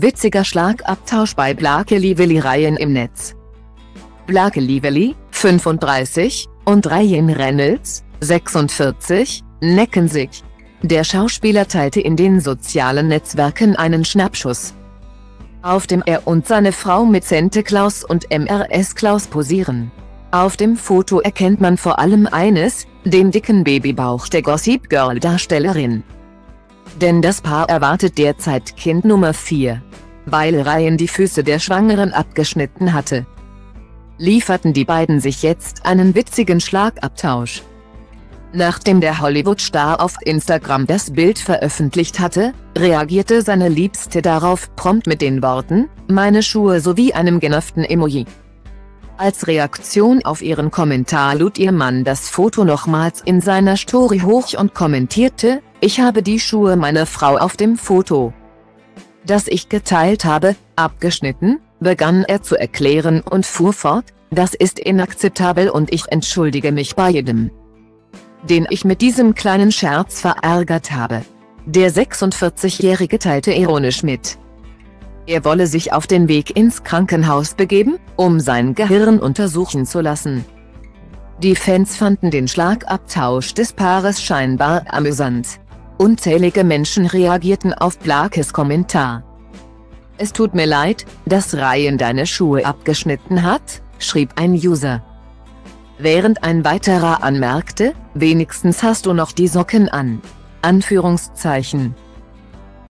Witziger Schlagabtausch bei Blake Lively Ryan im Netz. Blake Lively, 35, und Ryan Reynolds, 46, necken sich. Der Schauspieler teilte in den sozialen Netzwerken einen Schnappschuss, auf dem er und seine Frau mit Sente Claus und MRS Klaus posieren. Auf dem Foto erkennt man vor allem eines, den dicken Babybauch der Gossip Girl Darstellerin. Denn das Paar erwartet derzeit Kind Nummer 4. Weil Ryan die Füße der Schwangeren abgeschnitten hatte, lieferten die beiden sich jetzt einen witzigen Schlagabtausch. Nachdem der Hollywood-Star auf Instagram das Bild veröffentlicht hatte, reagierte seine Liebste darauf prompt mit den Worten, meine Schuhe sowie einem genervten Emoji. Als Reaktion auf ihren Kommentar lud ihr Mann das Foto nochmals in seiner Story hoch und kommentierte, ich habe die Schuhe meiner Frau auf dem Foto, das ich geteilt habe, abgeschnitten, begann er zu erklären und fuhr fort, das ist inakzeptabel und ich entschuldige mich bei jedem, den ich mit diesem kleinen Scherz verärgert habe. Der 46-Jährige teilte ironisch mit. Er wolle sich auf den Weg ins Krankenhaus begeben, um sein Gehirn untersuchen zu lassen. Die Fans fanden den Schlagabtausch des Paares scheinbar amüsant. Unzählige Menschen reagierten auf Blakes Kommentar. Es tut mir leid, dass Ryan deine Schuhe abgeschnitten hat, schrieb ein User. Während ein weiterer anmerkte, wenigstens hast du noch die Socken an. Anführungszeichen.